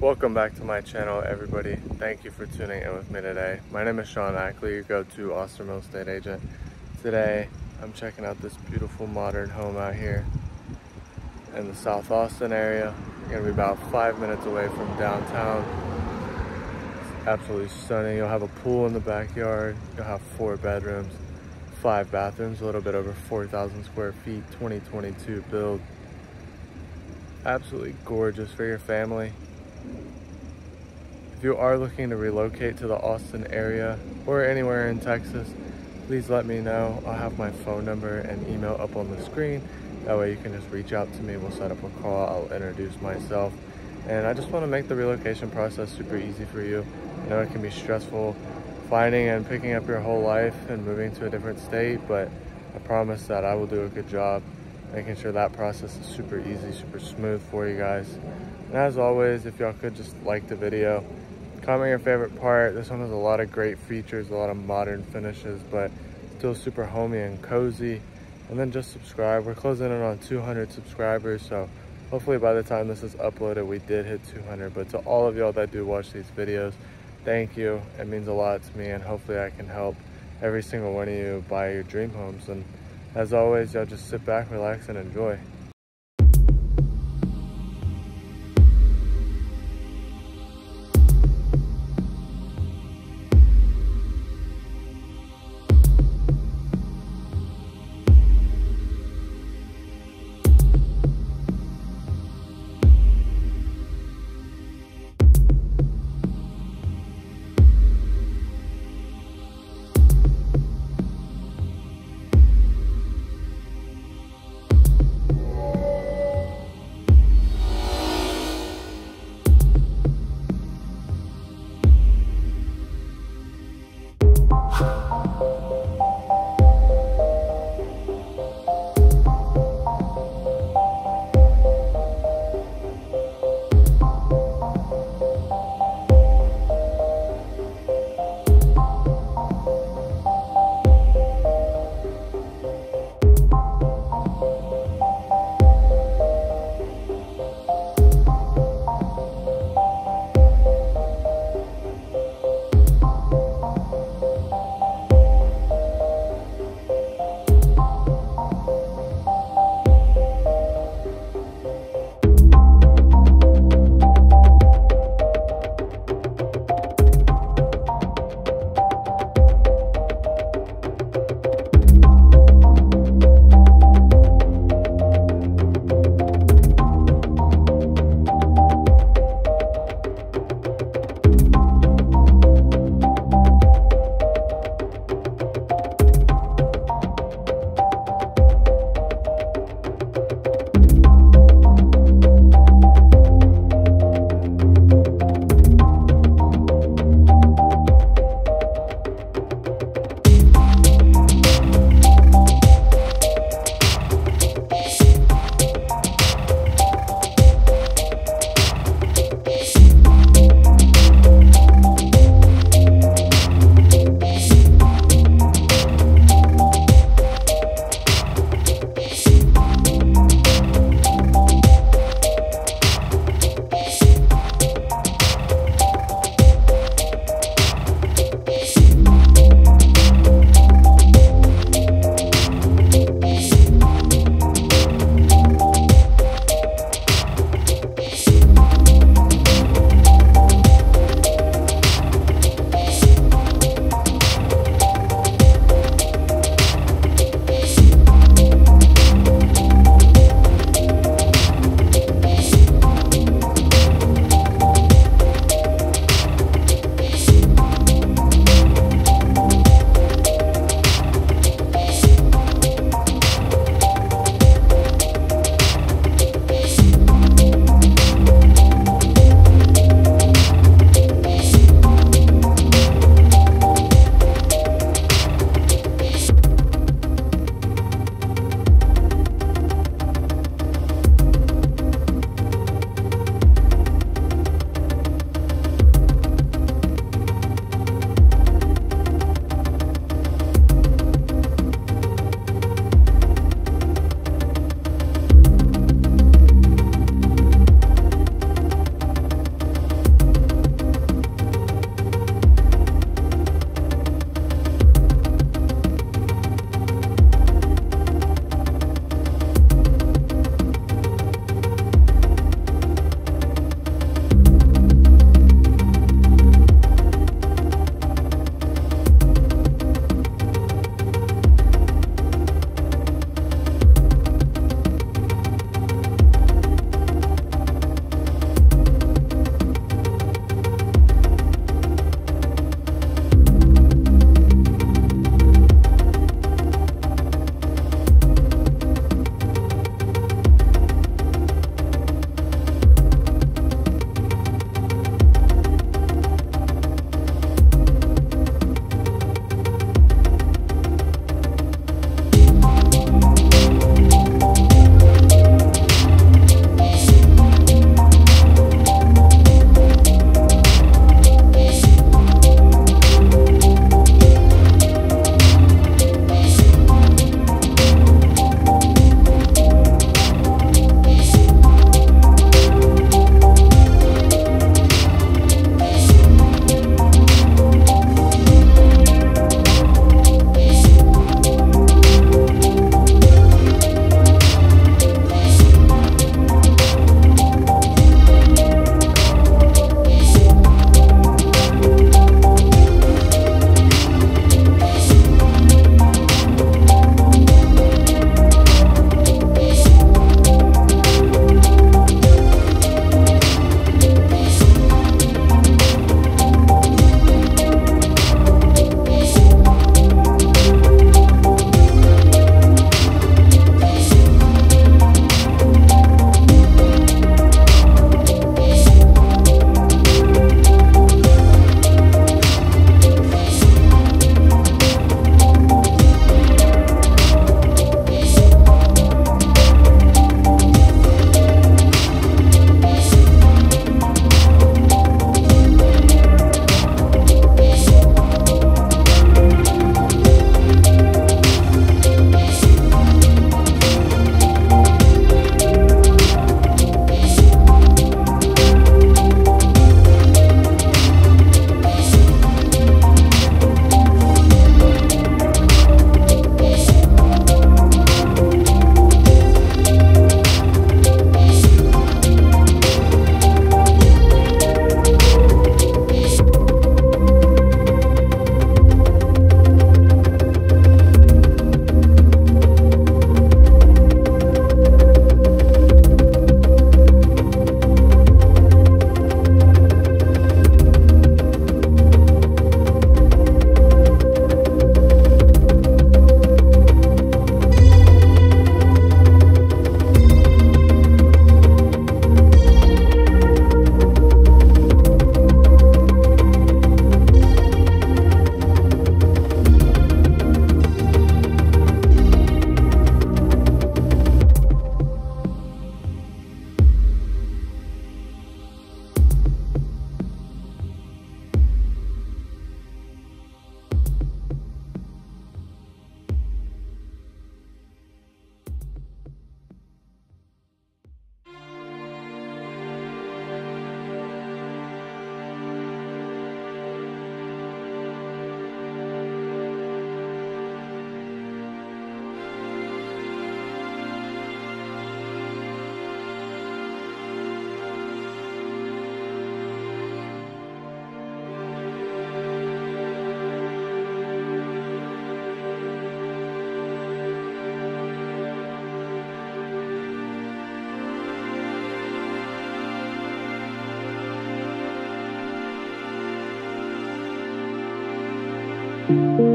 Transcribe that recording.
Welcome back to my channel, everybody. Thank you for tuning in with me today. My name is Sean Ackley, go-to Austin real estate agent. Today, I'm checking out this beautiful modern home out here in the South Austin area. We're gonna be about five minutes away from downtown. It's absolutely stunning. You'll have a pool in the backyard. You'll have four bedrooms, five bathrooms, a little bit over 4,000 square feet, 2022 build. Absolutely gorgeous for your family. If you are looking to relocate to the Austin area or anywhere in Texas, please let me know. I'll have my phone number and email up on the screen. That way you can just reach out to me. We'll set up a call. I'll introduce myself. And I just want to make the relocation process super easy for you. I know it can be stressful finding and picking up your whole life and moving to a different state, but I promise that I will do a good job making sure that process is super easy, super smooth for you guys. And as always, if y'all could just like the video, comment your favorite part. This one has a lot of great features, a lot of modern finishes, but still super homey and cozy. And then just subscribe. We're closing in on 200 subscribers, so hopefully by the time this is uploaded, we did hit 200. But to all of y'all that do watch these videos, thank you. It means a lot to me, and hopefully I can help every single one of you buy your dream homes. And as always, y'all just sit back, relax, and enjoy. You.